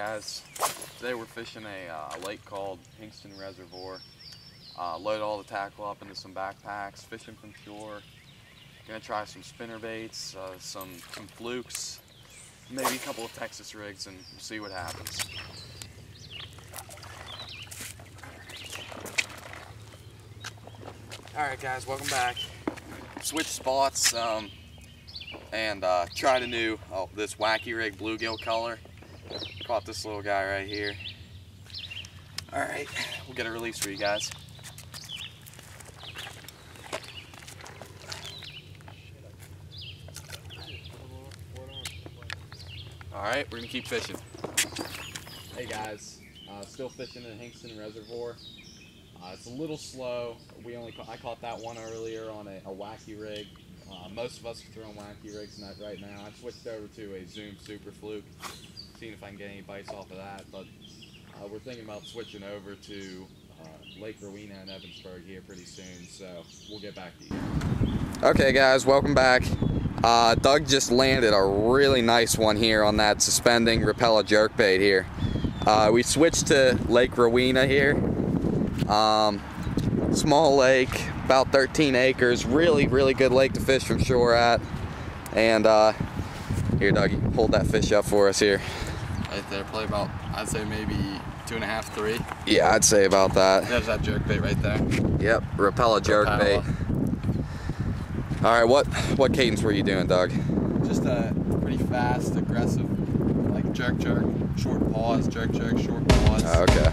guys. Today we're fishing a uh, lake called Hinckston Reservoir. Uh, load all the tackle up into some backpacks, fishing from shore. Gonna try some spinner baits, uh, some, some flukes, maybe a couple of Texas rigs and we'll see what happens. Alright guys, welcome back. Switch spots um, and uh, tried a new, oh, this wacky rig bluegill color. Caught this little guy right here. Alright, we'll get a release for you guys. Alright, we're gonna keep fishing. Hey guys, uh, still fishing at Hinckston Reservoir. Uh, it's a little slow. We only ca I caught that one earlier on a, a wacky rig. Uh, most of us are throwing wacky rigs right now. I switched over to a Zoom Super Fluke, seeing if I can get any bites off of that. But uh, we're thinking about switching over to uh, Lake Rowena and Ebensburg here pretty soon. So we'll get back to you. Okay, guys, welcome back. Uh, Doug just landed a really nice one here on that suspending Rapala jerkbait here. Uh, we switched to Lake Rowena here. Um, small lake, about 13 acres. Really, really good lake to fish from shore at. And uh, here, Doug, hold that fish up for us here. Right there, probably about, I'd say maybe two and a half, three. Yeah, I'd say about that. There's that jerk bait right there. Yep, Rapala jerkbait. All right, what what cadence were you doing, Doug? Just a pretty fast, aggressive, like jerk, jerk, short pause, jerk, jerk, short pause. Oh, okay.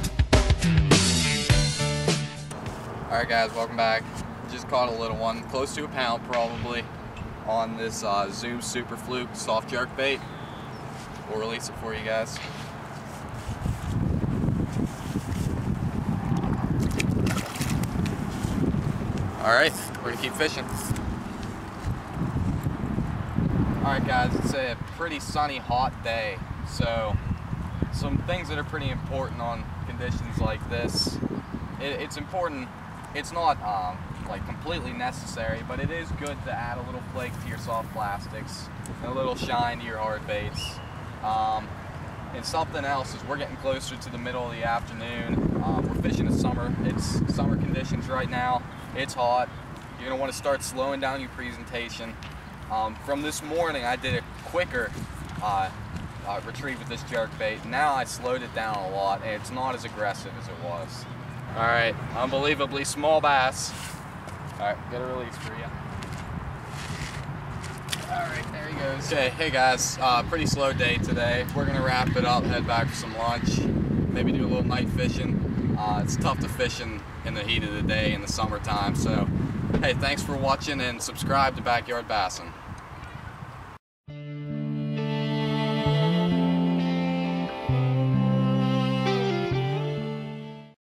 All right, guys, welcome back. Just caught a little one, close to a pound probably, on this uh, Zoom Super Fluke soft jerk bait. We'll release it for you guys. All right, we're gonna keep fishing. All right, guys, it's a pretty sunny, hot day. So, some things that are pretty important on conditions like this. It, it's important. It's not um, like completely necessary, but it is good to add a little flake to your soft plastics, and a little shine to your hard baits. Um, and something else is we're getting closer to the middle of the afternoon. Um, we're fishing in summer. It's summer conditions right now. It's hot. You're gonna want to start slowing down your presentation. Um, from this morning, I did a quicker uh, uh, retrieve with this jerk bait. Now I slowed it down a lot, and it's not as aggressive as it was. All right, unbelievably small bass. All right, get a release for you. All right, there he goes. Okay, hey guys, uh, pretty slow day today. We're gonna wrap it up, head back for some lunch, maybe do a little night fishing. Uh, it's tough to fish in, in the heat of the day in the summertime, so hey, thanks for watching and subscribe to Backyard Bassin'.